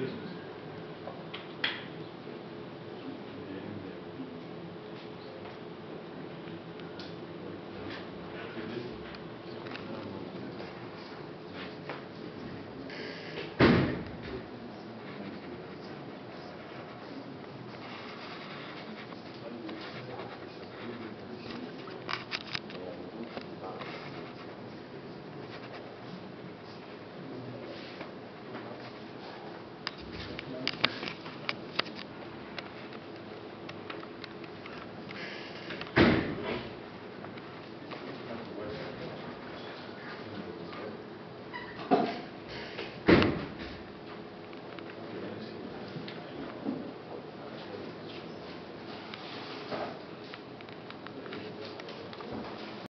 Jesús.